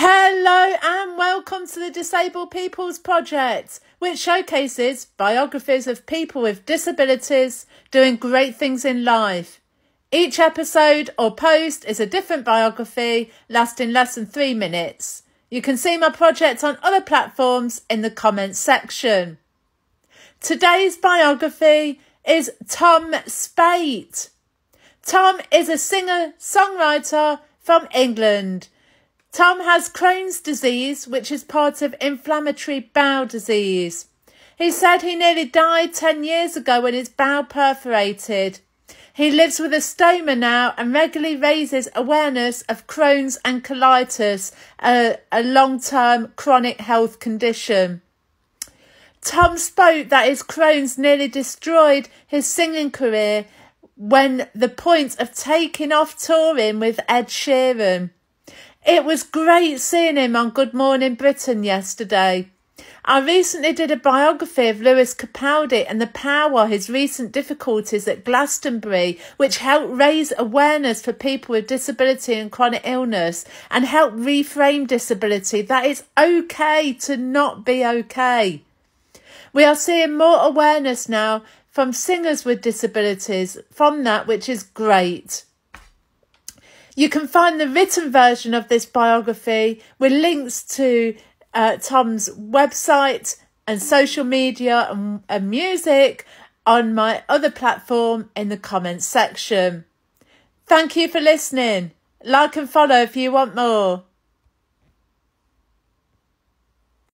Hello and welcome to the Disabled People's Project, which showcases biographies of people with disabilities doing great things in life. Each episode or post is a different biography lasting less than three minutes. You can see my project on other platforms in the comments section. Today's biography is Tom Speight. Tom is a singer songwriter from England. Tom has Crohn's disease, which is part of inflammatory bowel disease. He said he nearly died 10 years ago when his bowel perforated. He lives with a stoma now and regularly raises awareness of Crohn's and colitis, a, a long term chronic health condition. Tom spoke that his Crohn's nearly destroyed his singing career when the point of taking off touring with Ed Sheeran. It was great seeing him on Good Morning Britain yesterday. I recently did a biography of Lewis Capaldi and the power his recent difficulties at Glastonbury, which helped raise awareness for people with disability and chronic illness and help reframe disability that it's okay to not be okay. We are seeing more awareness now from singers with disabilities from that, which is great. You can find the written version of this biography with links to uh, Tom's website and social media and, and music on my other platform in the comments section. Thank you for listening. Like and follow if you want more.